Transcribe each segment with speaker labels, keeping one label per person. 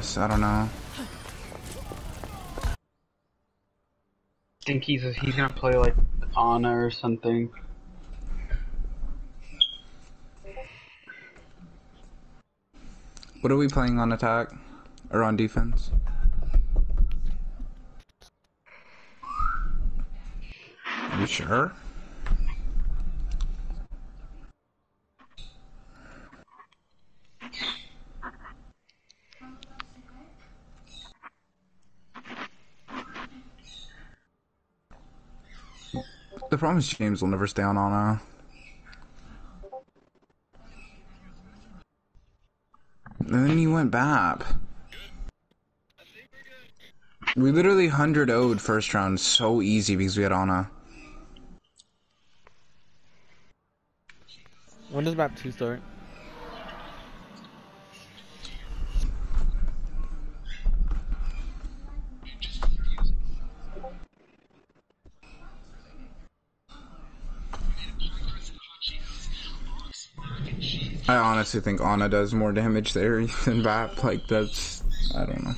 Speaker 1: I don't know.
Speaker 2: I think he's he's gonna play like Ana or something.
Speaker 1: What are we playing on attack? Or on defense? You sure? The problem is James will never stay on Ana. Uh, and then he went BAP. We literally 100 0'd first round so easy because we had Ana.
Speaker 3: Uh, when does map 2 start?
Speaker 1: Honestly think Ana does more damage there than BAP. Like, that's. I don't know.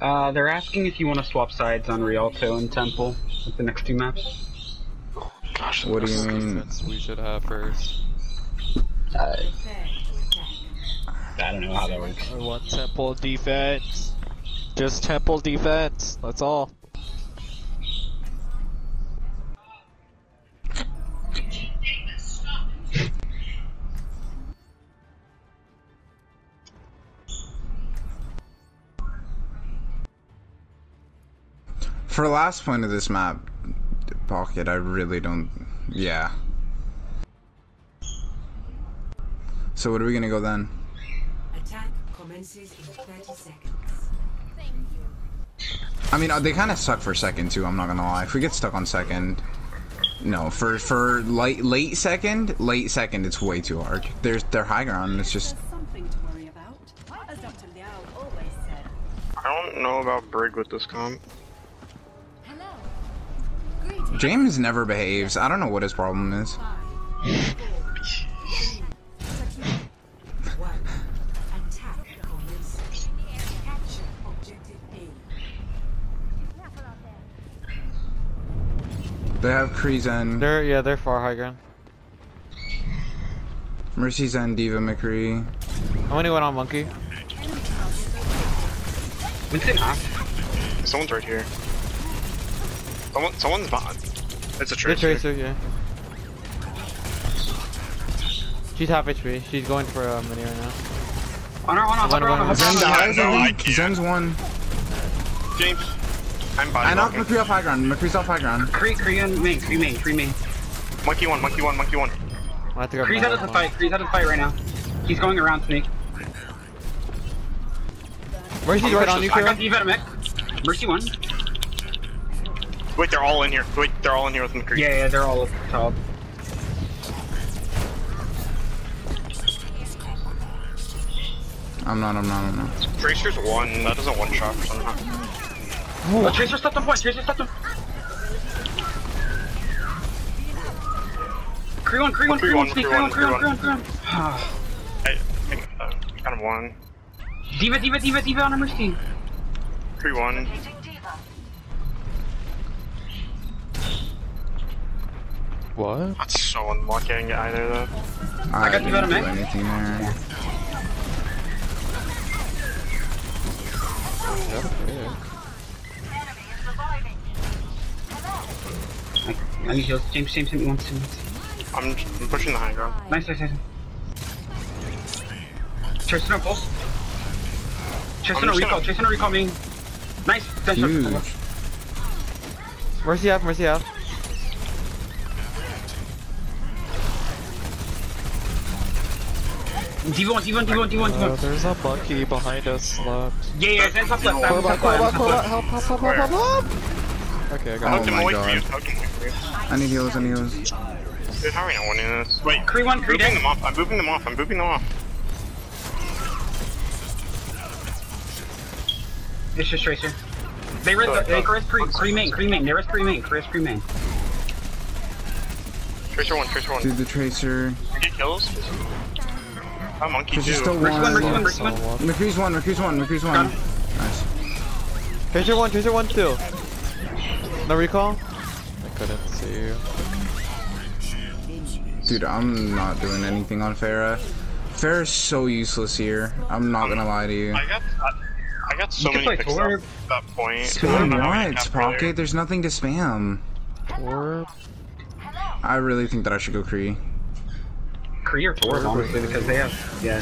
Speaker 2: Uh, they're asking if you want to swap sides on Rialto and Temple with the next two maps.
Speaker 4: Gosh,
Speaker 1: What do you mean?
Speaker 4: we should have first.
Speaker 2: Uh, I don't know how that works.
Speaker 4: I want temple defense. Just temple defense. That's all.
Speaker 1: For the last point of this map, Pocket, I really don't. Yeah. So, what are we gonna go then?
Speaker 5: Attack commences in 30 seconds.
Speaker 1: I mean, uh, they kind of suck for second too. I'm not gonna lie. If we get stuck on second, no. For for late late second, late second, it's way too hard. There's their high ground. It's just
Speaker 5: Something to worry about. As Dr. Liao always said.
Speaker 6: I don't know about Brig with this comp.
Speaker 5: Hello. Greetings.
Speaker 1: James never behaves. I don't know what his problem is.
Speaker 5: One. Attack commences. Capture objective A.
Speaker 1: They have Kree Zen,
Speaker 3: They're yeah, they're far high ground.
Speaker 1: Mercy Zen, Diva McCree.
Speaker 3: How many went on monkey?
Speaker 2: Winston off.
Speaker 6: Someone's right here. Someone, someone's behind. It's a
Speaker 3: Good
Speaker 6: tracer.
Speaker 3: tracer, yeah. She's half HP. She's going for uh, mini right now.
Speaker 2: Honor, honor,
Speaker 3: One,
Speaker 2: honor,
Speaker 3: one,
Speaker 2: honor,
Speaker 3: one.
Speaker 1: Zen
Speaker 2: honor.
Speaker 1: dies,
Speaker 6: no,
Speaker 1: I
Speaker 6: I can't.
Speaker 1: Zen's one.
Speaker 6: James, I'm
Speaker 1: I knocked
Speaker 6: blocking.
Speaker 1: McCree off high ground. McCree's off high ground.
Speaker 2: Kree, Kree on main, Kree main, Kree main.
Speaker 6: Monkey one, monkey one, monkey one.
Speaker 3: I have to go.
Speaker 2: Kree's out of the fight, Kree's out of the fight right now. He's going around Snake.
Speaker 3: Where's he right on you,
Speaker 2: I got
Speaker 3: Kira?
Speaker 2: Diva mech. Mercy one.
Speaker 6: Wait, they're all in here. Wait, they're all in here with McCree.
Speaker 2: Yeah, yeah, they're all up top.
Speaker 1: I'm not. I'm not. I'm not.
Speaker 6: Tracer's one. That doesn't one shot somehow.
Speaker 2: Oh, Tracer stepped on point, Tracer stepped on. Kree one, Kree one, Kree one, Snake, Kree one, Kree one, Kree one, Kree one.
Speaker 6: I, I think uh, kind of one.
Speaker 2: Diva, Diva, Diva, Diva on a Mercy.
Speaker 6: Three one.
Speaker 4: What?
Speaker 6: That's so unlucky. I didn't get either though.
Speaker 1: I,
Speaker 2: got Diva
Speaker 1: didn't do
Speaker 2: mech.
Speaker 1: anything there.
Speaker 2: I need heals. James, James, hit me once. James.
Speaker 6: I'm, I'm pushing the high ground.
Speaker 2: Nice, nice, nice. Tracer no pulse. Tracer
Speaker 6: I'm
Speaker 2: no
Speaker 6: just
Speaker 2: recall,
Speaker 6: gonna-
Speaker 2: no recall me. Nice. Thanks,
Speaker 1: Huge.
Speaker 3: Mercy half, mercy half.
Speaker 2: D1, D1, D1, D1,
Speaker 4: Uh,
Speaker 2: D1.
Speaker 4: there's a monkey behind us left.
Speaker 2: Yeah, yeah, Zen top left.
Speaker 4: Pull
Speaker 2: Zen
Speaker 4: up,
Speaker 2: top
Speaker 4: pull up,
Speaker 2: left.
Speaker 4: pull up,
Speaker 2: Zen
Speaker 4: help, help, help, help, help, help. Okay, I
Speaker 6: I
Speaker 4: got
Speaker 6: hugged
Speaker 1: Oh
Speaker 6: him
Speaker 1: my
Speaker 6: away for you.
Speaker 1: God.
Speaker 6: Hugged him away for you.
Speaker 1: I need heals. I need heals.
Speaker 6: Dude, how are we not winning this? Wait,
Speaker 2: Kree one, Kree
Speaker 6: moving
Speaker 2: dead.
Speaker 6: them off. I'm moving them off. I'm moving them off.
Speaker 2: It's just Tracer. They res,
Speaker 6: Sorry,
Speaker 2: they
Speaker 6: uh,
Speaker 2: res pre, pre main, pre main. They res pre main, res pre main.
Speaker 6: Tracer one, Tracer one.
Speaker 1: Do the tracer.
Speaker 6: Get kills. I'm monkey too.
Speaker 1: just still
Speaker 2: Mercy one, Mercy one,
Speaker 1: one.
Speaker 2: One.
Speaker 4: Someone.
Speaker 1: McCree's one, McCree's one, McCree's one. Nice.
Speaker 3: Tracer one, Tracer one, two. No recall?
Speaker 4: I couldn't see you.
Speaker 1: Dude, I'm not doing anything on Pharah. Pharah's so useless here. I'm not gonna lie to you.
Speaker 6: I got I, I got so
Speaker 2: You
Speaker 6: many picks up at that point.
Speaker 1: Spam
Speaker 6: know
Speaker 1: what,
Speaker 6: cap.
Speaker 1: Pocket? There's nothing to spam.
Speaker 4: Or
Speaker 1: I really think that I should go Kree.
Speaker 2: Kree or Torb, honestly, because they have, yeah.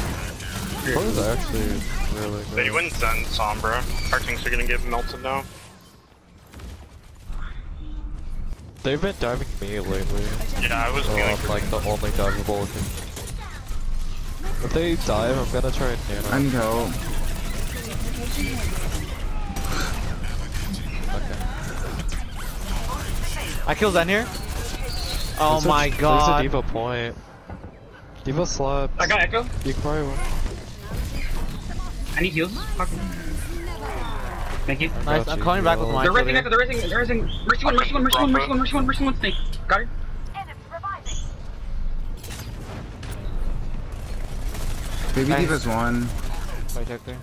Speaker 4: what is actually really
Speaker 6: They wouldn't send Sombra. Our tanks are gonna get melted now.
Speaker 4: They've been diving me lately.
Speaker 6: Yeah, I was
Speaker 4: So
Speaker 6: feeling
Speaker 4: I'm like the only divable looking. If they dive, I'm gonna try and nano.
Speaker 1: I need help.
Speaker 4: okay.
Speaker 3: I killed Zen here. Oh
Speaker 4: There's a-
Speaker 3: my
Speaker 4: There's a
Speaker 3: god.
Speaker 4: diva point. Diva slaps.
Speaker 2: I got Echo.
Speaker 4: You can probably win.
Speaker 2: I need heals. Fuck. Thank you.
Speaker 3: Nice,
Speaker 4: Got
Speaker 3: I'm
Speaker 4: you,
Speaker 3: calling back with
Speaker 4: yo.
Speaker 3: my
Speaker 2: They're raising. Echo, they're raising, they're raising. Mercy one, Mercy one, Mercy one, Mercy one, Mercy one, Mercy one, Snake. Got it?
Speaker 1: Baby
Speaker 3: Nice.
Speaker 1: Diva's one.
Speaker 3: Wait, check there.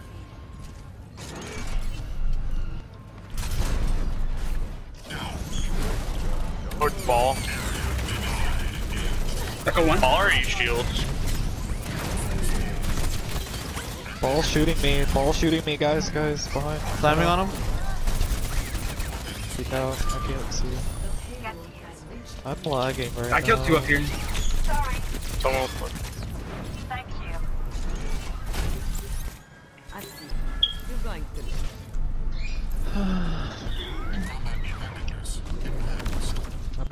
Speaker 6: Ball.
Speaker 2: Echo one.
Speaker 6: Ball or you shields?
Speaker 4: Ball shooting me. Ball shooting me, guys. Guys, behind.
Speaker 3: Slamming on him.
Speaker 4: Peek out. I can't see. I'm lagging right now.
Speaker 2: I killed
Speaker 4: now.
Speaker 2: two up here.
Speaker 6: Someone was
Speaker 5: I see. You're going to.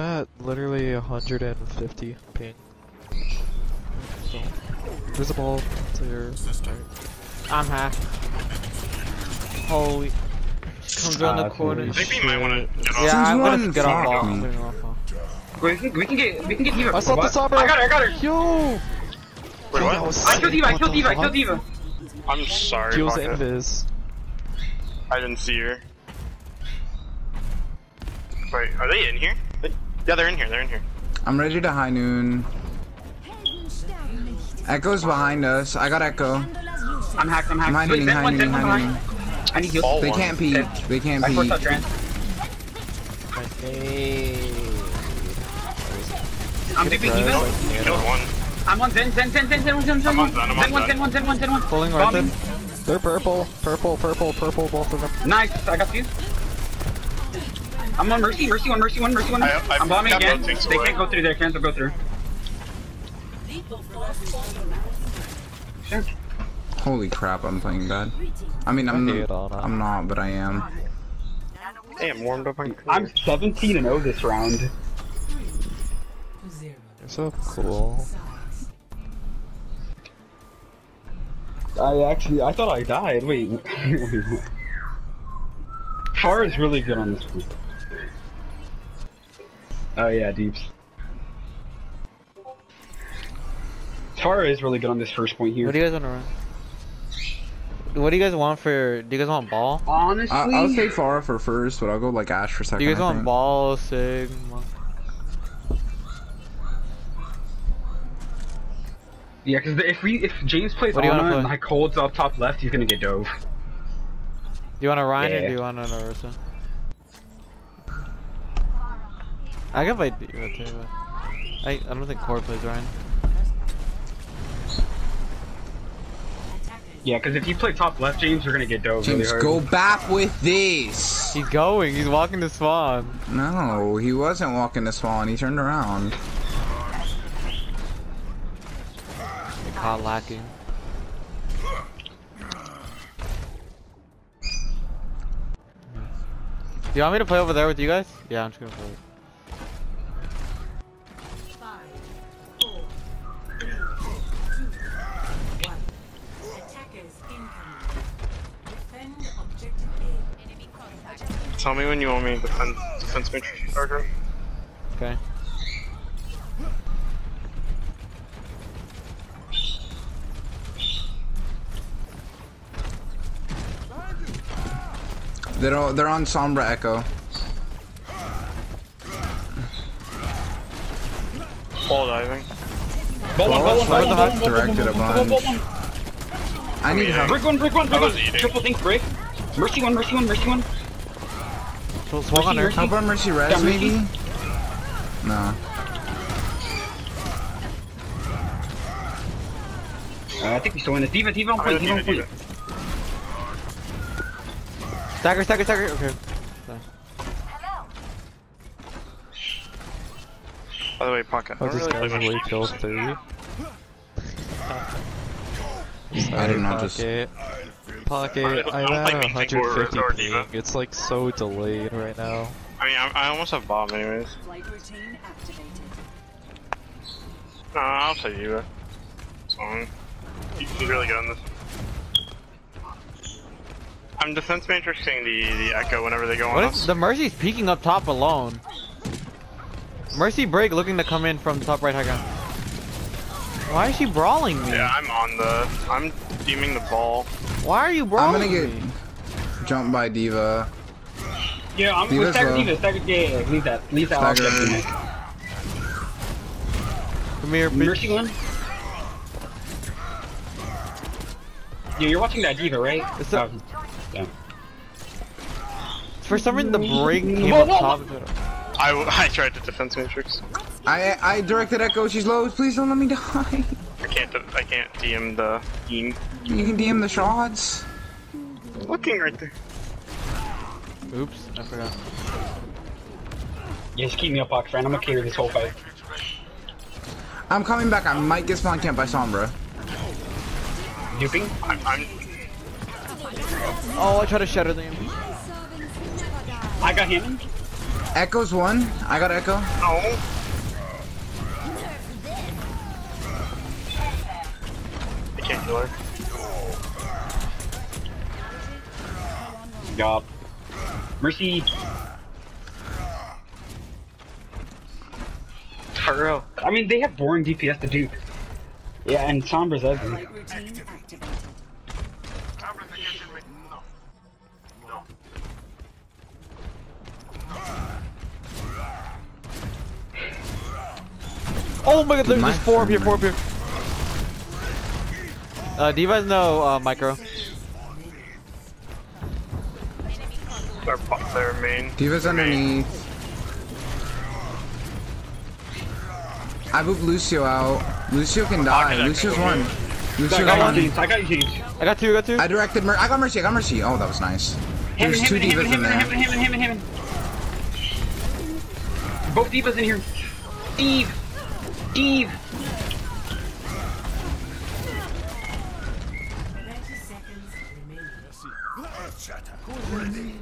Speaker 4: At literally 150 ping. So, visible to your right.
Speaker 3: I'm hacked. Holy. Comes around
Speaker 2: Ah,
Speaker 3: the corner.
Speaker 6: I think we might want to get off.
Speaker 3: Yeah, I'm
Speaker 1: Since
Speaker 3: gonna get off
Speaker 1: fuck
Speaker 3: ball. I'm getting off ball.
Speaker 2: Wait, we can, we can get, we can get Diva.
Speaker 4: I saw the
Speaker 2: What? I got her, I got her.
Speaker 4: Yo!
Speaker 6: Wait,
Speaker 4: That
Speaker 6: what?
Speaker 4: was
Speaker 2: I killed Diva, I killed
Speaker 4: the
Speaker 2: Diva, I killed Diva.
Speaker 6: I'm sorry,
Speaker 4: She was
Speaker 6: Pocket.
Speaker 4: invis.
Speaker 6: I didn't see her. Wait, are they in here? They- Yeah, they're in here. They're in here.
Speaker 1: I'm ready to high noon. Echo's behind us. I got Echo.
Speaker 2: I'm hacked, I'm hacked.
Speaker 1: I'm high
Speaker 2: Wait,
Speaker 1: nooning,
Speaker 2: Zen
Speaker 1: high
Speaker 2: one, Zen
Speaker 1: nooning,
Speaker 2: one
Speaker 1: high
Speaker 2: behind.
Speaker 1: nooning.
Speaker 2: I need heals.
Speaker 6: All
Speaker 1: They
Speaker 6: one.
Speaker 1: can't peek. They can't
Speaker 2: I forced
Speaker 1: peek.
Speaker 2: out Trent. I'm duping
Speaker 4: Guys,
Speaker 2: Diva.
Speaker 4: like,
Speaker 6: Killed one.
Speaker 2: I'm on Zen, Zen, Zen, Zen, Zen, Zen, Zen,
Speaker 6: I'm
Speaker 2: one.
Speaker 6: on Zen, I'm on
Speaker 2: Zen one,
Speaker 6: Zen.
Speaker 2: Zen one, Zen one, Zen one.
Speaker 3: Pulling
Speaker 2: Bombing.
Speaker 3: Arthur.
Speaker 4: They're purple. Purple, purple, purple, purple, both of them.
Speaker 2: Nice, I got you. I'm on Mercy, Mercy one, Mercy one, Mercy one.
Speaker 6: I- I
Speaker 2: I'm bombing again. They
Speaker 6: away.
Speaker 2: can't go through there, can't go through. Sure.
Speaker 1: Holy crap, I'm playing bad. I mean, I'm I'm not, but I am.
Speaker 6: Hey, I'm warmed up on
Speaker 2: I'm 17 and 0 this round.
Speaker 4: You're so cool.
Speaker 2: I actually, I thought I died. Wait. Tar is really good on this one. Oh yeah, deeps. Tara is really good on this first point here.
Speaker 3: What do you guys want to run? What do you guys want for? Do you guys want ball?
Speaker 2: Honestly,
Speaker 1: I, I'll say Pharah for first, but I'll go like Ash for second.
Speaker 3: Do you guys
Speaker 1: I
Speaker 3: want
Speaker 1: think.
Speaker 3: ball, sig? Monk?
Speaker 2: yeah, because if we if James plays
Speaker 3: What do you wanna
Speaker 2: Ana and
Speaker 3: play?
Speaker 2: like holds up top left, he's gonna get dove.
Speaker 3: Do you want a Rein or do you want an Orisa? I can play Diva too, but I I don't think Core plays Rein.
Speaker 2: Yeah, because if you play top left, James, you're gonna get dove really
Speaker 1: James,
Speaker 2: hard.
Speaker 1: go back with this.
Speaker 3: He's going. He's walking to spawn.
Speaker 1: No, he wasn't walking the spawn. He turned around.
Speaker 3: Caught lacking. Do you want me to play over there with you guys? Yeah, I'm just gonna play.
Speaker 6: Tell me when you want me to defend defense matrix starter.
Speaker 3: Okay.
Speaker 1: They're all, they're on Sombra Echo.
Speaker 6: Ball diving.
Speaker 2: Ball one, ball one, ball one, ball one,
Speaker 1: Directed a
Speaker 2: ball one, ball one.
Speaker 1: I need help.
Speaker 2: Brick one, brick one, brick one. Triple think brick. Mercy one, mercy one, mercy one.
Speaker 3: So swung on her.
Speaker 2: Mercy,
Speaker 1: How about Mercy Res,
Speaker 2: Yeah,
Speaker 1: maybe? No.
Speaker 2: Uh, I think we still win this. Diva, Diva on point,
Speaker 6: gonna
Speaker 2: Diva on
Speaker 6: do
Speaker 2: point.
Speaker 3: Stagger, stagger, stagger. Okay.
Speaker 6: By the way, Pocket.
Speaker 4: Oh,
Speaker 6: I don't
Speaker 4: this
Speaker 6: really
Speaker 4: guy's
Speaker 6: play
Speaker 4: way
Speaker 6: much
Speaker 4: kill
Speaker 6: Smite.
Speaker 4: three.
Speaker 1: I did not just.
Speaker 4: Pocket. Pocket,
Speaker 6: I
Speaker 4: I'm
Speaker 6: don't
Speaker 4: at
Speaker 6: like anything more
Speaker 4: 150
Speaker 6: or
Speaker 4: ping.
Speaker 6: Diva.
Speaker 4: It's like so delayed right now.
Speaker 6: I mean, I, I almost have bomb anyways.
Speaker 5: Flight routine activated.
Speaker 6: No, I'll say Diva. It's fine. He- He's really good on this. I'm defense matrixing the the echo whenever they go on
Speaker 3: What
Speaker 6: us.
Speaker 3: is the Mercy's peeking up top alone? Mercy break looking to come in from the top right high ground. Why is she brawling me?
Speaker 6: Yeah, I'm on the. I'm deeming the ball.
Speaker 3: Why are you brawling I'm
Speaker 1: gonna get
Speaker 3: me?
Speaker 1: jumped by Diva.
Speaker 2: Yeah, I'm
Speaker 1: Diva's
Speaker 2: with Stagger. Diva, Stagger, yeah, yeah, yeah, leave that, leave that
Speaker 1: Stagger.
Speaker 3: Come here, bitch.
Speaker 2: Mercy one. Yeah, you're watching that Diva, right?
Speaker 3: It's a-
Speaker 2: Oh, yeah.
Speaker 3: For some reason, the break came
Speaker 2: Whoa,
Speaker 3: up
Speaker 2: whoa,
Speaker 3: top.
Speaker 6: I, w- I tried to defense matrix.
Speaker 1: I I directed Echo. She's low. Please don't let me die.
Speaker 6: I can't. I can't DM the team.
Speaker 1: You can DM the shots.
Speaker 6: Looking right there.
Speaker 3: Oops, I forgot.
Speaker 2: Yeah, just keep me up, Pox, friend. I'm gonna carry this whole fight.
Speaker 1: I'm coming back. I might get spawn camp by Sombra.
Speaker 2: Duping?
Speaker 6: I'm. I'm
Speaker 3: Oh, I tried to shatter them.
Speaker 2: I got him.
Speaker 1: Echo's one. I got Echo.
Speaker 6: no. I can't kill
Speaker 2: Mercy.
Speaker 6: Taro.
Speaker 2: I mean, they have boring DPS to dupe. Yeah, and Sombra's ugly.
Speaker 5: Flight.
Speaker 3: Oh my god, there's
Speaker 1: My
Speaker 3: just four up here,
Speaker 1: friend,
Speaker 3: four up here. Uh, Diva has no uh, micro.
Speaker 6: Their, bu- their main.
Speaker 1: Diva's underneath. I moved Lucio out. Lucio can die.
Speaker 6: Pocket
Speaker 1: Lucio's
Speaker 6: Echo.
Speaker 1: one.
Speaker 2: I got
Speaker 1: got
Speaker 2: you,
Speaker 1: one.
Speaker 2: James. I got you,
Speaker 3: I got two, I got two.
Speaker 1: I directed Mer- I got Mercy. I got Mercy. Oh, that was nice. There's
Speaker 2: him,
Speaker 1: two
Speaker 2: him,
Speaker 1: divas
Speaker 2: him,
Speaker 1: in
Speaker 2: him,
Speaker 1: there.
Speaker 2: him, him, him, him, him. Both divas in here. Steve. Steve.
Speaker 5: 30 seconds remaining.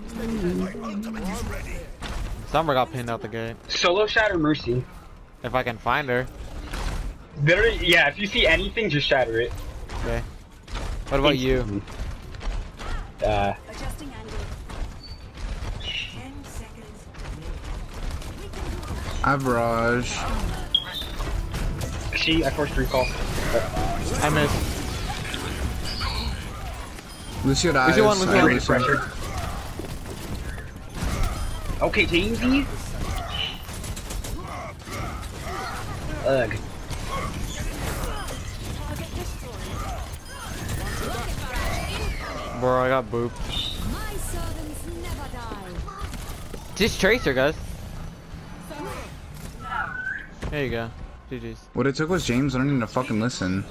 Speaker 3: Summer got pinned out the gate.
Speaker 2: Solo shatter Mercy.
Speaker 3: If I can find her.
Speaker 2: Literally, yeah, if you see anything, just shatter it.
Speaker 3: Okay. What about you?
Speaker 2: Uh,
Speaker 5: Adjusting angle. 10 seconds remaining.
Speaker 1: I have Barrage.
Speaker 2: she, I forced recall.
Speaker 3: I missed.
Speaker 1: Lucio dies.
Speaker 3: Lucio one, Lucio
Speaker 1: I
Speaker 3: one.
Speaker 1: Lucio.
Speaker 2: Pressure. Okay, Jamesy. Ugh.
Speaker 3: Bro, I got booped.
Speaker 7: My servants never die.
Speaker 3: Just Tracer, guys. There you go. GG's.
Speaker 1: What it took was James learning to fucking listen.